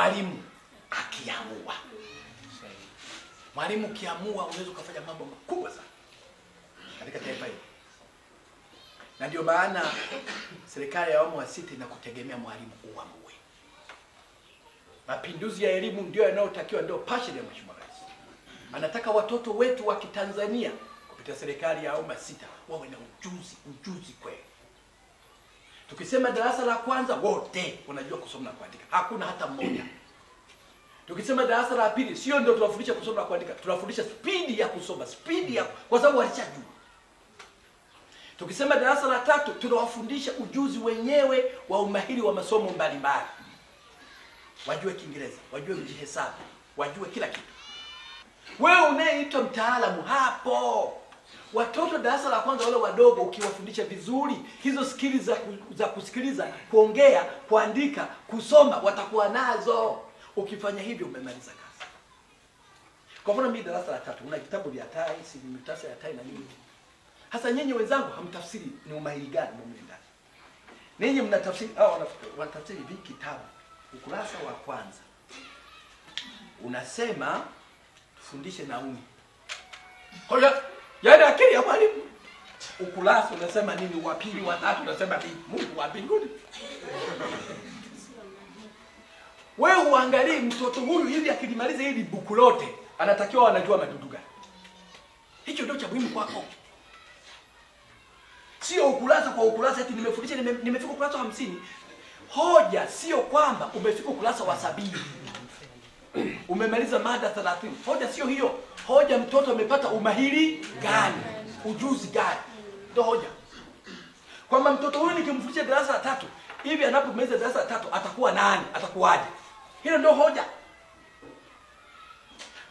mwalimu akiamua. Mwalimu ukiamua, unaweza ukafanya mambo makubwa sana katika taifa hili, na ndio maana serikali ya awamu ya sita inakutegemea mwalimu uamue. Mapinduzi ya elimu ndio yanayotakiwa, ndio passion ya Mheshimiwa Rais. Anataka watoto wetu wa Kitanzania kupitia serikali ya awamu ya sita wawe na ujuzi, ujuzi kweli. Tukisema darasa la kwanza wote wanajua kusoma na kuandika, hakuna hata mmoja. Tukisema darasa la pili sio ndio tunafundisha kusoma na kuandika, tunafundisha spidi ya kusoma, spidi ya kwa sababu walishajua. Tukisema darasa la tatu tunawafundisha ujuzi wenyewe wa umahiri wa masomo mbalimbali, wajue Kiingereza, wajue kujihesabu, wajue kila kitu. Wewe unayeitwa mtaalamu hapo, watoto darasa la kwanza wale wadogo, ukiwafundisha vizuri hizo skili za, za kusikiliza, kuongea, kuandika, kusoma, watakuwa nazo. Ukifanya hivyo umemaliza kazi. Kwa mfano mimi darasa la tatu, una vitabu vya tai, si mitasa ya tai na nini. Hasa nyinyi wenzangu hamtafsiri ni umahiri gani mume ndani. Ninyi mnatafsiri au wanatafsiri hivi kitabu. Ukurasa wa kwanza unasema tufundishe nauni. Hoja, yaani akili ya mwalimu. Ukurasa unasema nini? Wa pili, wa tatu unasema nini? Mungu wa mbinguni. Wewe uangalie mtoto huyu hivi akilimaliza hili buku lote, anatakiwa anajua madudu gani? Hicho ndio cha muhimu kwako. Sio ukurasa kwa ukurasa eti nimefundisha nime, nimefika ukurasa wa hamsini. Hoja sio kwamba umefika ukurasa wa sabini umemaliza mada 30. Hoja sio hiyo. Hoja mtoto amepata umahiri gani, ujuzi gani, ndio hoja. Kwamba mtoto huyu nikimfundisha darasa la tatu hivi, anapomaliza darasa la tatu atakuwa nani, atakuwaje? Hilo ndio hoja.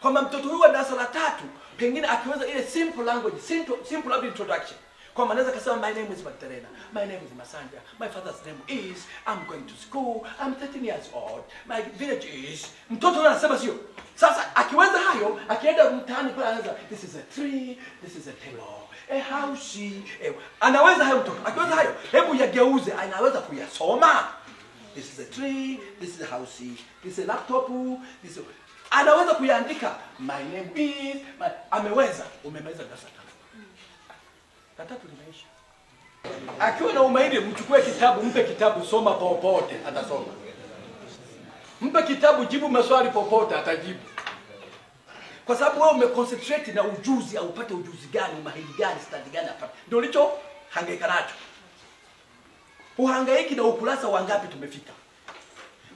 Kwamba mtoto huyu wa darasa la tatu pengine akiweza ile simple language, simple, simple introduction kwamba anaweza kasema my name is Magdalena, my name is Masanja, my father's name is, I'm going to school, I'm 13 years old, my village is. Mtoto anasema sio. Sasa akiweza hayo, akienda mtaani pale anaweza this is a tree, this is a table, a house, a... anaweza hayo mtoto. Akiweza hayo, hebu yageuze, anaweza kuyasoma. This is a tree, this is a house, this is a laptop, this is anaweza kuyaandika my name is, my... ameweza. Umemaliza darasa tatu la tatu limeisha. Akiwa na umahiri, mchukue kitabu, mpe kitabu, soma popote, atasoma. Mpe kitabu, jibu maswali popote, atajibu, kwa sababu wewe umeconcentrate na ujuzi, au upate ujuzi gani, umahiri gani, stadi gani apate, ndio ulicho hangaika nacho. Uhangaiki na ukurasa wangapi tumefika.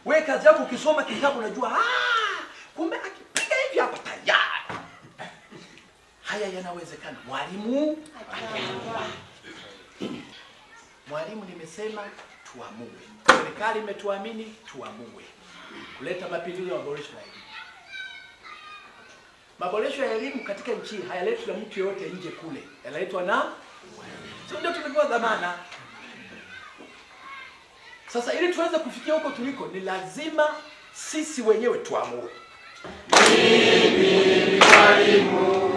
Wewe kazi yako ukisoma kitabu unajua, ah, kumbe akipiga haya yanawezekana. Mwalimu akiamua. Mwalimu nimesema tuamue, serikali imetuamini tuamue kuleta mapinduzi ya maboresho ya elimu. Maboresho ya elimu katika nchi hayaletwi na mtu yoyote nje kule, yanaletwa na sio, ndio tumepewa dhamana. Sasa ili tuweze kufikia huko tuliko, ni lazima sisi wenyewe tuamue. Mimi mwalimu